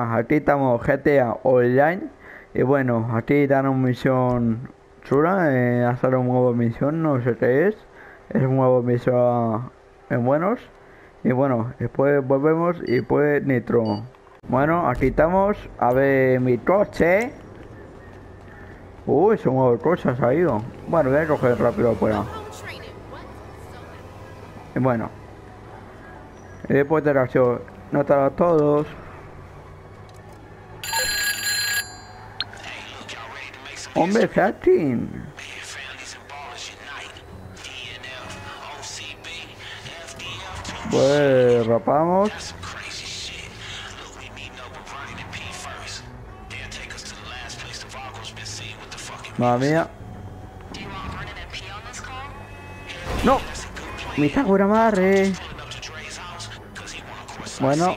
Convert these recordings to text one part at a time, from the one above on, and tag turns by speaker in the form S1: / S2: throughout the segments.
S1: Aquí estamos GTA Online. Y bueno, aquí dan una misión chula, eh, hacer un nuevo misión, no sé qué es. Es un nuevo misión en buenos. Y bueno, después volvemos y pues Nitro. Bueno, aquí estamos. A ver mi coche. Uy, ese nuevo coche ha salido. Bueno, voy a coger rápido afuera. Y bueno. Después de la acción, a todos. Hombre, Fatin. Pues rapamos. Madre mía. No. Mi Sakura madre. Bueno.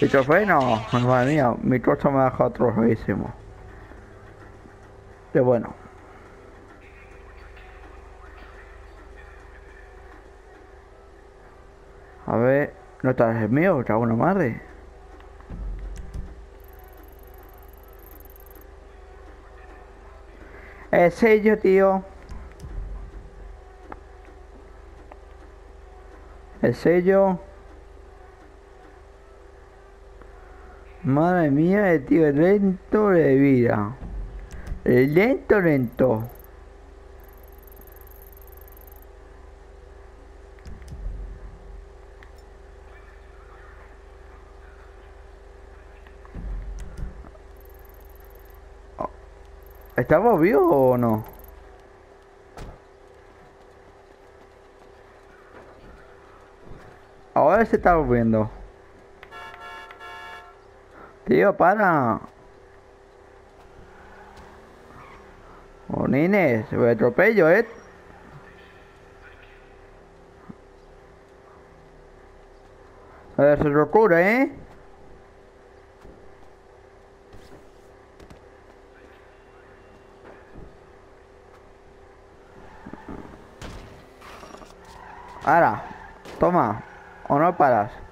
S1: ¿Y fue? No, madre mía, mi coche me ha dejado trozadísimo. Qué bueno. A ver, no está el mío, está una madre. El sello, tío. El sello. Madre mía, el tío es lento de vida. Lento, lento. ¿Estamos vivos o no? Ahora se está volviendo. Tío, para. Bonines, me atropello, eh. A ver, se te ocurre, eh. Ahora, toma, o no paras.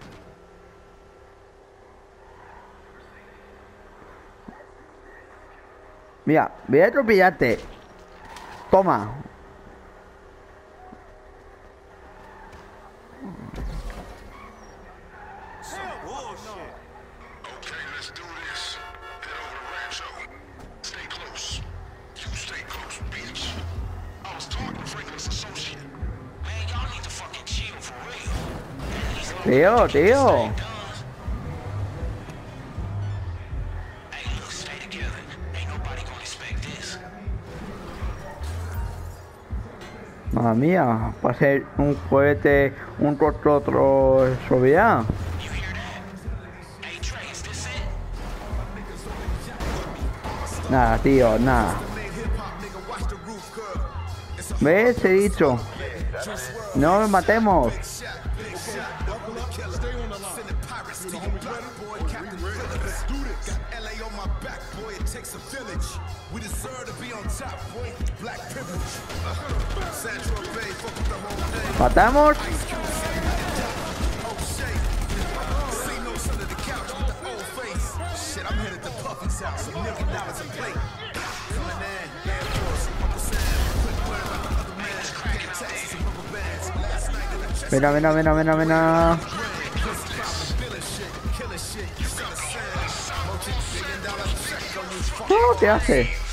S1: Mira, voy a atropellarte. Toma.
S2: Okay, let's
S1: Madre mía, va ser un cohete, un otro otro
S2: this it?
S1: Nada, tío, nada. ¿Ves? He dicho. No lo matemos. ¿Matamos? Mira, mira, mira, mira, mira. Oh, ¿Qué hace?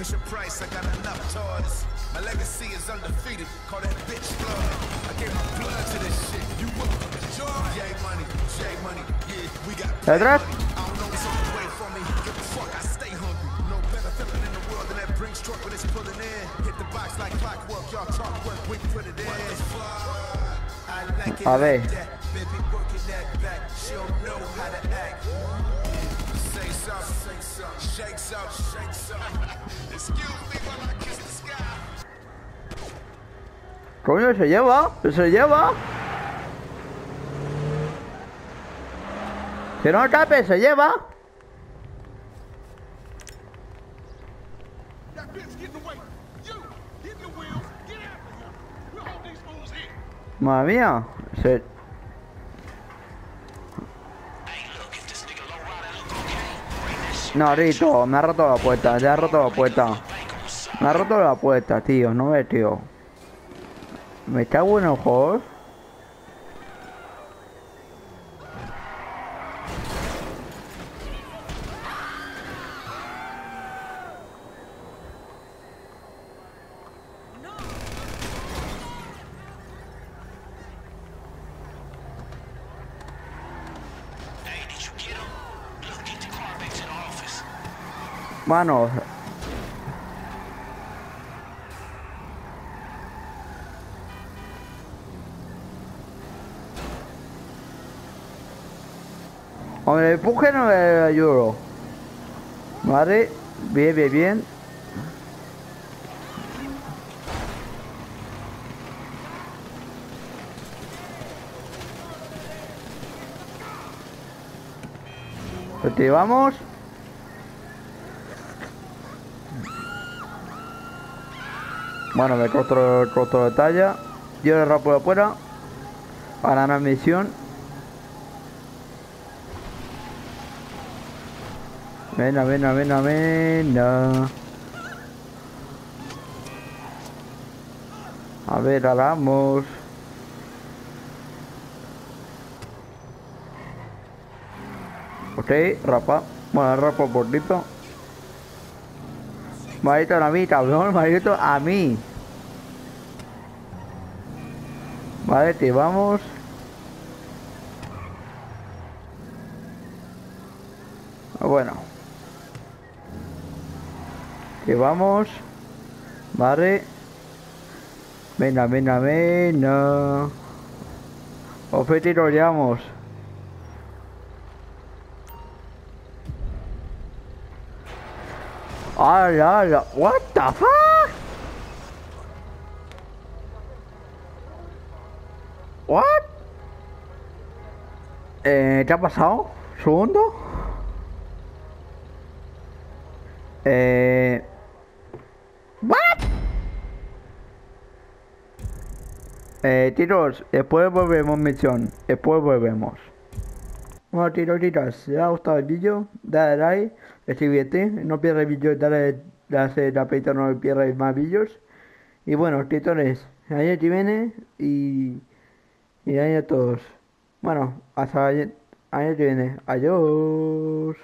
S3: Fisher Price, I got enough toys. My legacy is undefeated, call that bitch blood. I gave my blood to this shit. You want joy? Yay money, J money, yeah, we got
S1: ¿Detrás?
S3: I don't know what's on the way for me. Give a fuck, I stay hungry. No better feeling in the world than that Brinks truck when it's pulling in. Hit the box like clockwork, y'all talk work, we put it in. I I like it
S1: A ver.
S3: like that. Baby, working that back. She something. Excuse me while I kiss the sky.
S1: Coño, se lleva, se lleva. Que no tape, se lleva.
S2: That bitch getting
S1: No, Rito, me ha roto la puerta, ya ha roto la puerta. Me ha roto la puerta, tío, no ves, tío. Me cago en ojos. Mano. Hombre, empuje no le ayudo. Vale, bien, bien, bien. Activamos. Bueno, me costó el costo de talla. Yo le rapo de afuera. Para la misión. Venga, venga, venga, venga. A ver, hagamos. Ok, rapa. Bueno, rapo por poquito. Maldito a mí, cabrón, maldito a mí. Vale, te vamos. Ah, Bueno. Que vamos. Vale. Venga, venga, venga. Objetivo llevamos. ¡Hala, hala! ¿What the fuck? Eh, ¿Qué ha pasado? ¿Segundo? Eh... ¿What? Eh, tiros, después volvemos misión. Después volvemos. Bueno, tirositas, si os ha gustado el vídeo, dale like, suscríbete, no pierdas el vídeo, dale, dale la no pierdas más vídeos. Y bueno, titores, ayer te viene y, y ahí a todos. Bueno, hasta ayer te viene. Adiós.